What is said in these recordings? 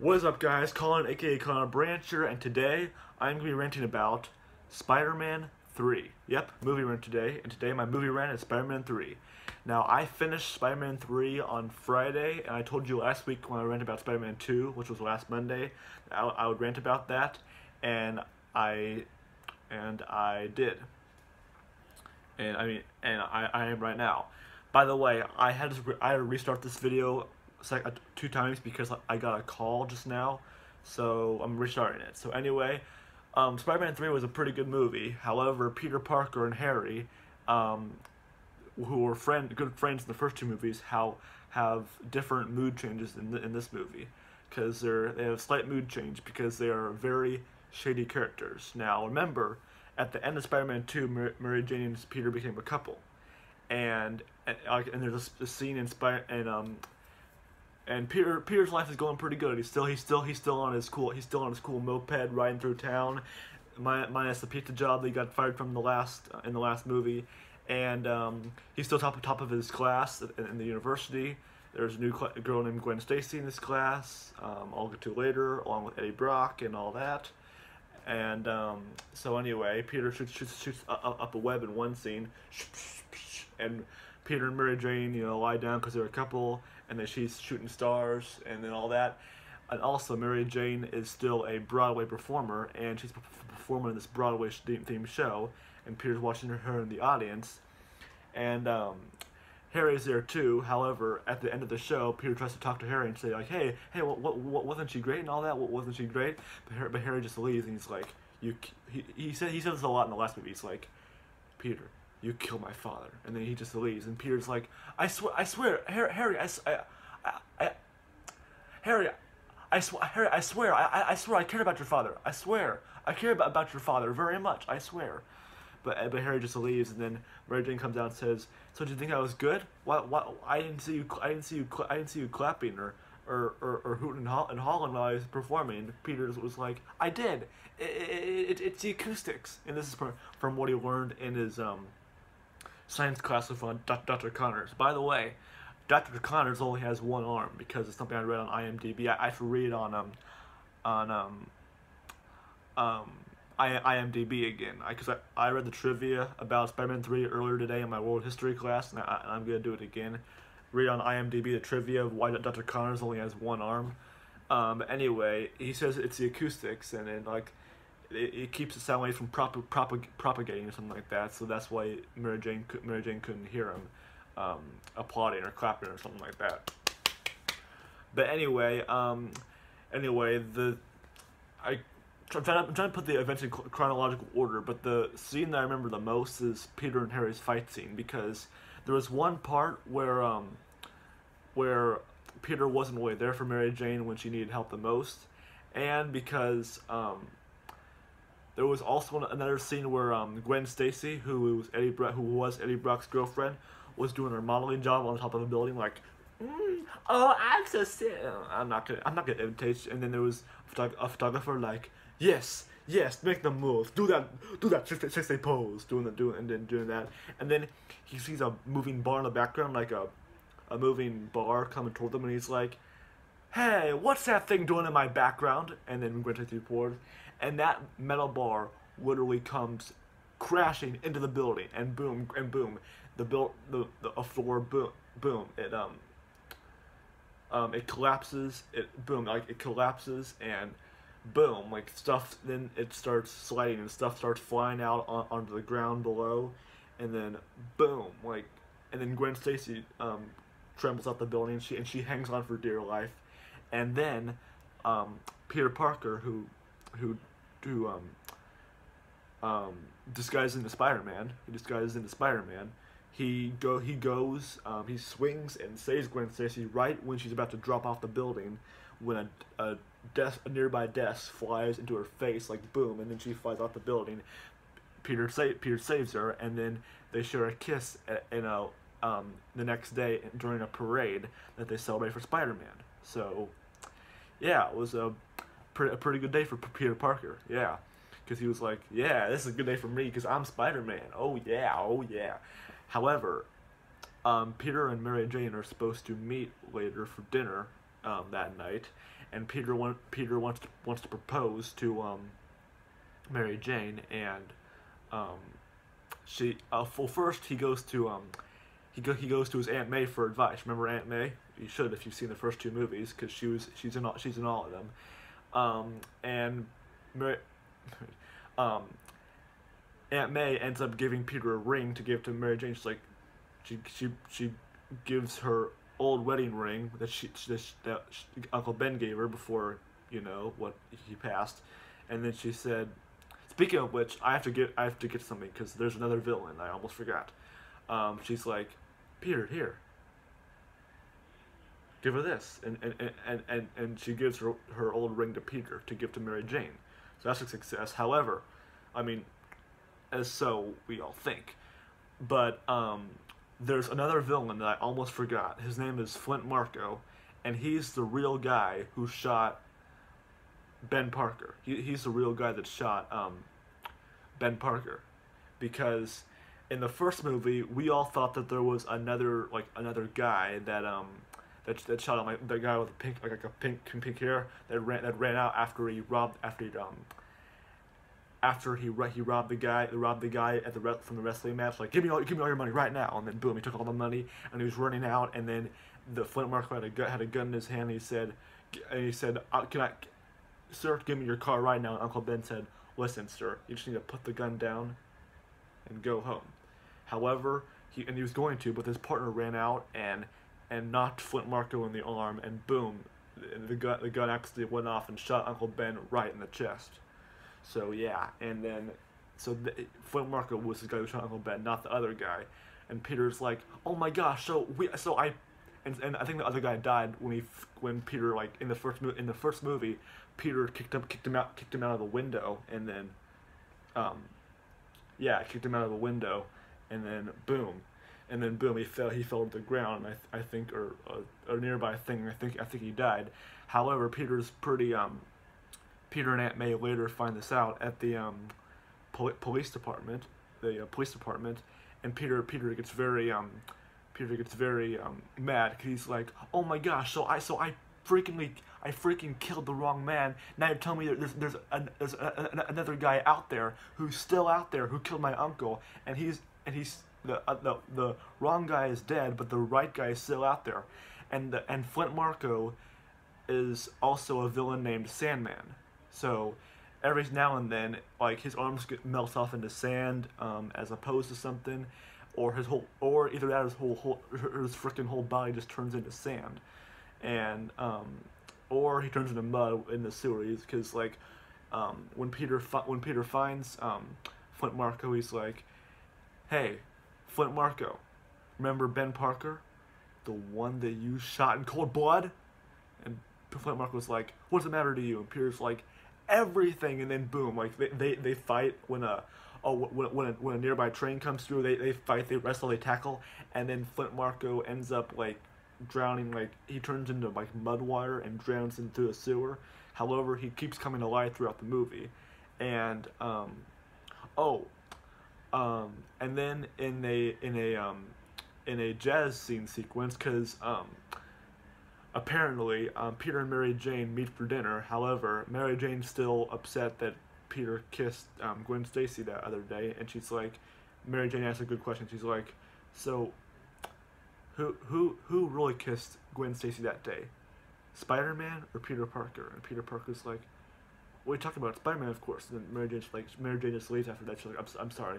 What is up, guys? Collin, aka Collin Brancher, and today I'm going to be ranting about Spider Man 3. Yep, movie rant today, and today my movie rant is Spider Man 3. Now, I finished Spider Man 3 on Friday, and I told you last week when I ranted about Spider Man 2, which was last Monday, I, I would rant about that, and I and I did. And I mean, and I, I am right now. By the way, I had to I had to restart this video uh, two times because I got a call just now, so I'm restarting it. So anyway, um, Spider-Man Three was a pretty good movie. However, Peter Parker and Harry, um, who were friend good friends in the first two movies, how have different mood changes in the, in this movie because they're they have slight mood change because they are very shady characters. Now remember, at the end of Spider-Man Two, Mar- Mary Jane and Peter became a couple, and and, and there's a, a scene in Spider and um and Peter Peter's life is going pretty good. He's still he's still he's still on his cool he's still on his cool moped riding through town, minus the pizza job that he got fired from the last in the last movie, and um, he's still top top of his class in, in the university. There's a new cl- girl named Gwen Stacy in this class. Um, I'll get to later, along with Eddie Brock and all that. And um, so anyway, Peter shoots, shoots, shoots up a web in one scene, and Peter and Mary Jane, you know, lie down because they're a couple, and then she's shooting stars, and then all that. And also, Mary Jane is still a Broadway performer, and she's performing in this Broadway themed show, and Peter's watching her in the audience, and um, Harry's there too. However, at the end of the show, Peter tries to talk to Harry and say like, "Hey, hey, what, what, what wasn't she great and all that? What wasn't she great?" But Harry, but Harry just leaves, and he's like, "You." He, he said he says this a lot in the last movie. He's like, "Peter, you killed my father," and then he just leaves, and Peter's like, "I swear, I swear, Harry, I, I, Harry." I swear, Harry, I swear, I, I swear, I care about your father. I swear, I care about, about your father very much. I swear. But but Harry just leaves, and then Mary Jane comes out and says, "So do you think I was good? What what? I didn't see you. I didn't see you. I didn't see you clapping or." Or, or, or hooting and, ho- and hollering while I was performing. Peter was like, "I did. It, it, it, it's the acoustics." And this is from, from what he learned in his um, science class with uh, Dr. Connors. By the way, Dr. Connors only has one arm because it's something I read on IMDb. I, I have to read on um on um um I, IMDb again because I, I, I read the trivia about Spider-Man 3 earlier today in my world history class and, I, am going to do it again. Read on IMDb the trivia of why Dr. Connors only has one arm. Um, anyway, he says it's the acoustics and it like it, it keeps the sound waves from prop, propag- propagating or something like that. So that's why Mary Jane Mary Jane couldn't hear him um, applauding or clapping or something like that. But anyway, um, anyway the I I'm trying, to, I'm trying to put the events in chronological order, but the scene that I remember the most is Peter and Harry's fight scene because there was one part where um, where Peter wasn't really there for Mary Jane when she needed help the most, and because um, there was also another scene where um, Gwen Stacy, who was Eddie Bro- who was Eddie Brock's girlfriend, was doing her modeling job on top of a building, like, mm, "Oh, I'm so sick." I'm not gonna, I'm not gonna imitate. And then there was a, photog- a photographer like yes, yes, make the move, do that, do that sexy pose, doing the doing and then doing that, and then he sees a moving bar in the background, like a, a moving bar coming toward them, and he's like, hey, what's that thing doing in my background? And then Gwen takes forward, and that metal bar literally comes crashing into the building, and boom, and boom, the build, the the a floor, boom, boom, it um. Um, it collapses. It boom, like it collapses, and boom, like stuff, then it starts sliding and stuff starts flying out on, onto the ground below, and then boom, like, and then Gwen Stacy um, trembles out the building. And she and she hangs on for dear life, and then um, Peter Parker, who who who um, um, disguised into Spider-Man, he disguises into Spider-Man. He go he goes, um, he swings and saves Gwen Stacy right when she's about to drop off the building, when a, a desk, a nearby desk flies into her face, like boom, and then she flies off the building. Peter sa- Peter saves her, and then they share a kiss in a um, the next day during a parade that they celebrate for Spider-Man. So, yeah, it was a, pre- a pretty good day for Peter Parker. Yeah, because he was like, yeah, this is a good day for me because I'm Spider-Man. Oh yeah, oh yeah. However, um, Peter and Mary Jane are supposed to meet later for dinner um, that night, and Peter want, Peter wants to, wants to propose to um, Mary Jane, and um, she uh, well first he goes to um, he go, he goes to his Aunt May for advice. Remember Aunt May? You should if you've seen the first two movies because she was she's in all, she's in all of them, um, and um, Aunt May ends up giving Peter a ring to give to Mary Jane. She's like, she she she gives her old wedding ring that she that, she, that she, Uncle Ben gave her before you know what he passed, and then she said, speaking of which, I have to get I have to get something because there's another villain I almost forgot. Um, she's like, Peter, here. Give her this, and and, and, and, and she gives her her old ring to Peter to give to Mary Jane. So that's a success. However, I mean, as so we all think, but um, there's another villain that I almost forgot. His name is Flint Marko, and he's the real guy who shot Ben Parker. He, he's the real guy that shot um, Ben Parker, because in the first movie we all thought that there was another like another guy that um that, that shot him like the guy with the pink like, a pink pink hair that ran that ran out after he robbed after he um after he he robbed the guy robbed the guy at the from the wrestling match like give me all give me all your money right now. And then boom he took all the money and he was running out. And then the Flint Marko had a gun, had a gun in his hand and he said and he said uh, can I sir give me your car right now. And Uncle Ben said listen sir you just need to put the gun down and go home. However he and he was going to but his partner ran out and and knocked Flint Marko in the arm and boom the gun the gun actually went off and shot Uncle Ben right in the chest so yeah, and then so the, Flint Marko was the guy who shot Uncle Ben, not the other guy. And Peter's like, oh my gosh, so we so I, and, and I think the other guy died when he when Peter like in the first in the first movie, Peter kicked him kicked him out kicked him out of the window and then, um, yeah, kicked him out of the window, and then boom, and then boom he fell he fell to the ground. I I think or a, a nearby thing I think I think he died. However, Peter's pretty um Peter and Aunt May later find this out at the um, pol- police department, the uh, police department, and Peter Peter gets very um, Peter gets very um, mad because he's like, oh my gosh, so I so I freakingly I freaking killed the wrong man. Now you're telling me there's there's, an, there's a, a, another guy out there who's still out there who killed my uncle, and he's and he's the uh, the the wrong guy is dead, but the right guy is still out there, and the, and Flint Marko is also a villain named Sandman. So every now and then, like his arms get, melt off into sand um, as opposed to something, or his whole, or either that, or his whole, whole his freaking whole body just turns into sand, and um, or he turns into mud in the series because like um, when Peter when Peter finds um, Flint Marko, he's like, "Hey, Flint Marko, remember Ben Parker, the one that you shot in cold blood?" And Flint Marko was like, "What's the matter to you?" And Peter's like, everything, and then boom, like they, they, they fight when a oh when, when a, when a nearby train comes through, they, they fight, they wrestle, they tackle, and then Flint Marko ends up like drowning, like he turns into like mud water and drowns into a sewer. However, he keeps coming to life throughout the movie, and um, oh, um, and then in a in a um, in a jazz scene sequence, because um, Apparently, um, Peter and Mary Jane meet for dinner. However, Mary Jane's still upset that Peter kissed um, Gwen Stacy that other day, and she's like, Mary Jane asks a good question. She's like, so, who who who really kissed Gwen Stacy that day, Spider Man or Peter Parker? And Peter Parker's like, what are you talking about? Spider Man, of course. And then Mary Jane's like, Mary Jane just leaves after that. She's like, I'm, I'm sorry.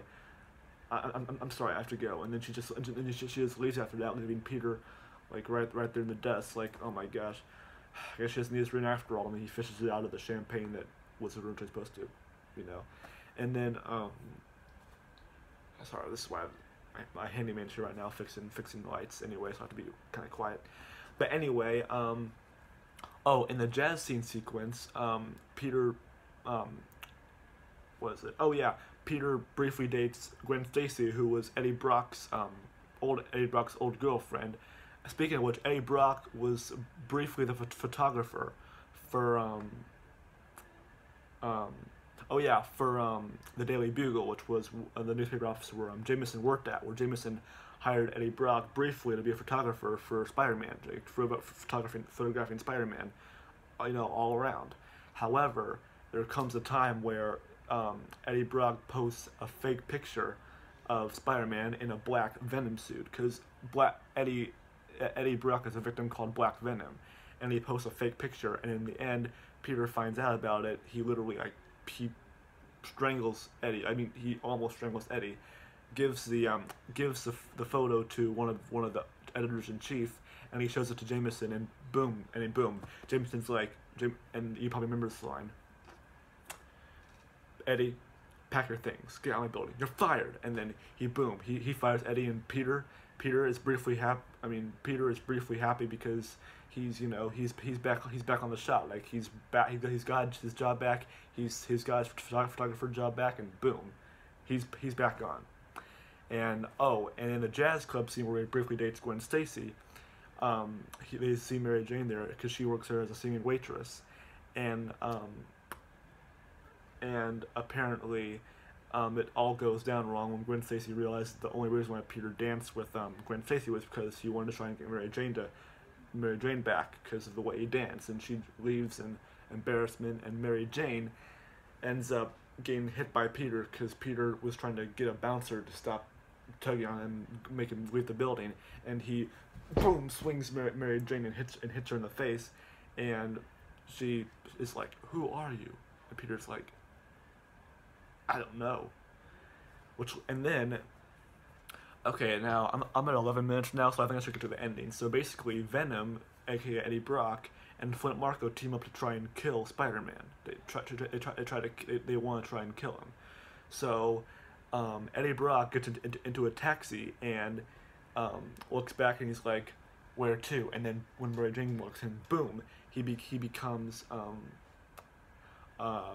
I, I'm, I'm sorry, I have to go. And then she just, and then she, she just leaves after that, leaving Peter like right right there in the desk. Like, oh my gosh, I guess she doesn't need this ring after all. And then he fishes it out of the champagne that was originally supposed to, you know. And then, um, sorry, this is why I'm, my handyman's here right now fixing fixing the lights. Anyway, so I have to be kind of quiet. But anyway, um, oh, in the jazz scene sequence, um, Peter, um, what is it? Oh yeah, Peter briefly dates Gwen Stacy, who was Eddie Brock's um, old Eddie Brock's old girlfriend, Speaking of which, Eddie Brock was briefly the ph- photographer for um, um, oh yeah, for um, the Daily Bugle, which was uh, the newspaper office where um, Jameson worked at, where Jameson hired Eddie Brock briefly to be a photographer for Spider-Man, like, for photographing, photographing Spider-Man, uh, you know, all around. However, there comes a time where um, Eddie Brock posts a fake picture of Spider-Man in a black Venom suit because Black Eddie Eddie Brock is a victim called Black Venom, and he posts a fake picture, and in the end, Peter finds out about it. He literally like he strangles Eddie. I mean, he almost strangles Eddie. Gives the um, gives the, the photo to one of one of the editors in chief, and he shows it to Jameson, and boom, and then boom, Jameson's like, Jam- and you probably remember this line. Eddie, pack your things, get out of my building. You're fired. And then he boom, he he fires Eddie and Peter. Peter is briefly happy. I mean, Peter is briefly happy because he's you know he's he's back he's back on the shot. Like he's back. He, he's got his job back. He's he's got his photographer job back, and boom, he's he's back on. And oh, and in the jazz club scene where he briefly dates Gwen Stacy, um, he, they see Mary Jane there because she works there as a singing waitress, and um, and apparently. Um, it all goes down wrong when Gwen Stacy realizes the only reason why Peter danced with um, Gwen Stacy was because he wanted to try and get Mary Jane to Mary Jane back because of the way he danced, and she leaves in embarrassment, and Mary Jane ends up getting hit by Peter because Peter was trying to get a bouncer to stop tugging on him, make him leave the building, and he boom swings Mary, Mary Jane and hits and hits her in the face, and she is like, "Who are you?" And Peter's like, "I don't know." Which and then Okay, now I'm, I'm at 11 minutes now, so I think I should get to the ending. So basically, Venom, aka Eddie Brock, and Flint Marko team up to try and kill Spider-Man. They try to they try, they try to they, they want to try and kill him. So um, Eddie Brock gets into, into a taxi and um, looks back and he's like, "Where to?" And then when Mary Jane looks in, boom, he be, he becomes um, uh,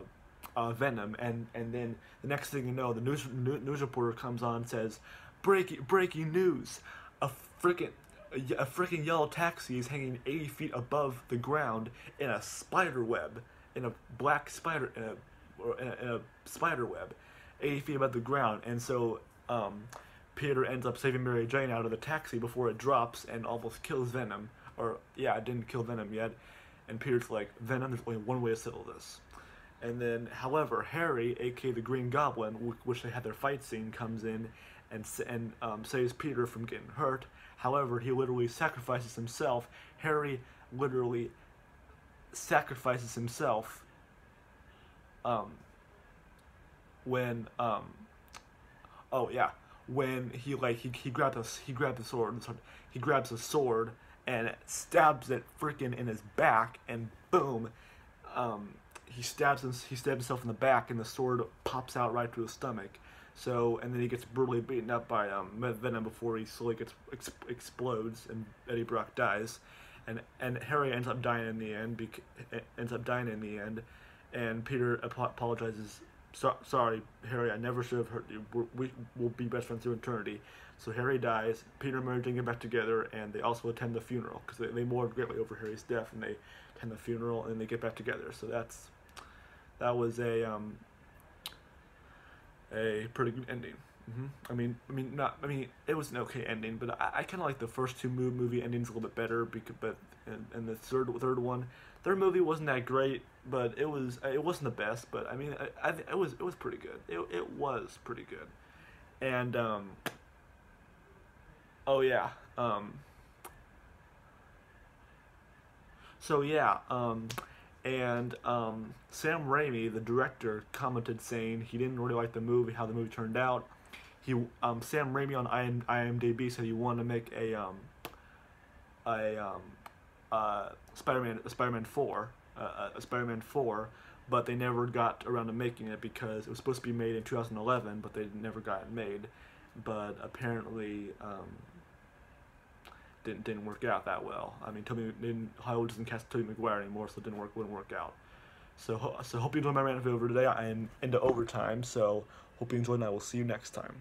uh, Venom, and and then the next thing you know, the news news reporter comes on and says, breaking breaking news. A freaking a freaking yellow taxi is hanging 80 feet above the ground in a spider web, in a black spider, in a, in a, in a spider web, 80 feet above the ground. And so um, Peter ends up saving Mary Jane out of the taxi before it drops and almost kills Venom. Or, yeah, it didn't kill Venom yet. And Peter's like, Venom, there's only one way to settle this. And then, however, Harry, aka the Green Goblin, which they had their fight scene, comes in and, and um, saves Peter from getting hurt. However, he literally sacrifices himself. Harry literally sacrifices himself um, when um, oh yeah when he like he, he grabbed he grabbed the sword he grabs a sword and stabs it freaking in his back and boom um, he stabs him, he stabs himself in the back and the sword pops out right through his stomach so, and then he gets brutally beaten up by um, Venom before he slowly gets ex- explodes and Eddie Brock dies, and and Harry ends up dying in the end. Ends up dying in the end, and Peter apologizes. So, sorry, Harry, I never should have hurt you. We're, we will be best friends through eternity. So Harry dies. Peter and Mary Jane get back together, and they also attend the funeral because they, they mourn greatly over Harry's death, and they attend the funeral, and they get back together. So that's that was a um, a pretty good ending. Mm-hmm. I mean, I mean, not. I mean, it was an okay ending, but I, I kind of like the first two movie endings a little bit better. Because, but and, and the third third one, third movie wasn't that great, but it was it wasn't the best. But I mean, I, I it was it was pretty good. It it was pretty good, and um. Oh yeah. Um. So yeah. Um and um, Sam Raimi, the director, commented saying he didn't really like the movie, how the movie turned out. He um, Sam Raimi on IM, IMDb said he wanted to make a um, a um, uh, Spider-Man Spider-Man four uh, a Spider-Man four, but they never got around to making it because it was supposed to be made in 2011, but they never got it made. But apparently, um, didn't didn't work out that well. I mean, Tobey didn't Hollywood doesn't cast Tobey Maguire anymore, so it didn't work wouldn't work out. So so hope you enjoyed my rant over today. I am into overtime, so hope you enjoyed, and I will see you next time.